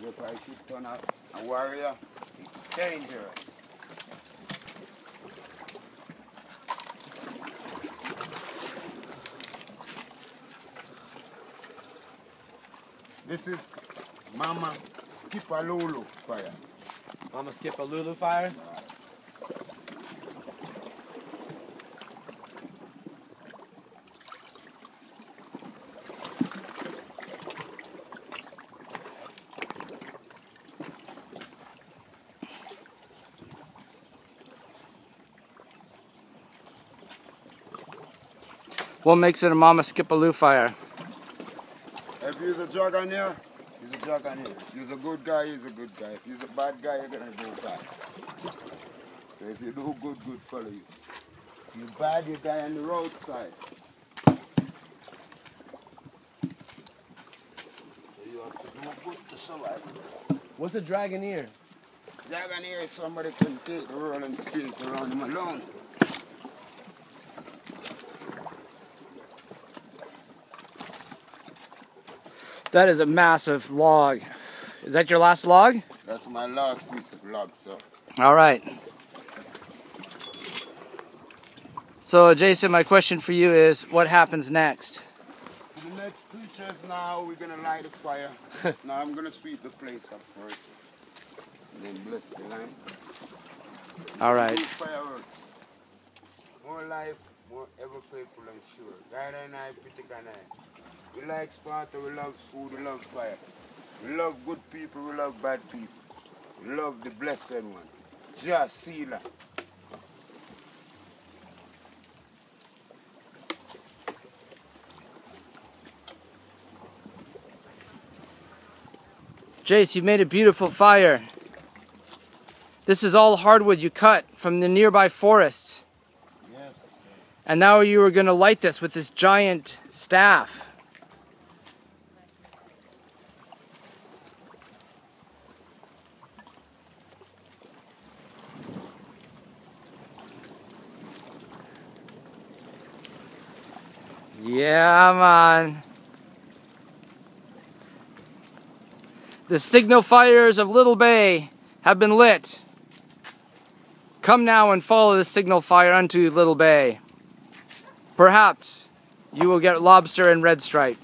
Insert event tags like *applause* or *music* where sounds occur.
If I should turn out a warrior, it's dangerous. This is Mama Skipalulu fire. Mama skip a Lulu fire. What makes it a Mama Skipaloo fire? If you're a drug on here, he's a drug on here. If you're a good guy, he's a good guy. If you're a bad guy, you're gonna go bad. So if you do good, good follow you. If you bad, you die on the roadside. So you have to do good to survive. What's a Dragoneer? Dragon here, somebody can take the roll and spirit around him alone. That is a massive log. Is that your last log? That's my last piece of log, so. All right. So, Jason, my question for you is what happens next? So the next creatures now, we're gonna light a fire. *laughs* now I'm gonna sweep the place up first. And then bless the lamp. All right. More life, more ever faithful and sure. God and I, pretty and I. We like Sparta, we love food, we love fire. We love good people, we love bad people. We love the blessed one. Just Sila. Jace, you made a beautiful fire. This is all hardwood you cut from the nearby forests. Yes. And now you are going to light this with this giant staff. Yeah, man. The signal fires of Little Bay have been lit. Come now and follow the signal fire unto Little Bay. Perhaps you will get lobster and red stripe.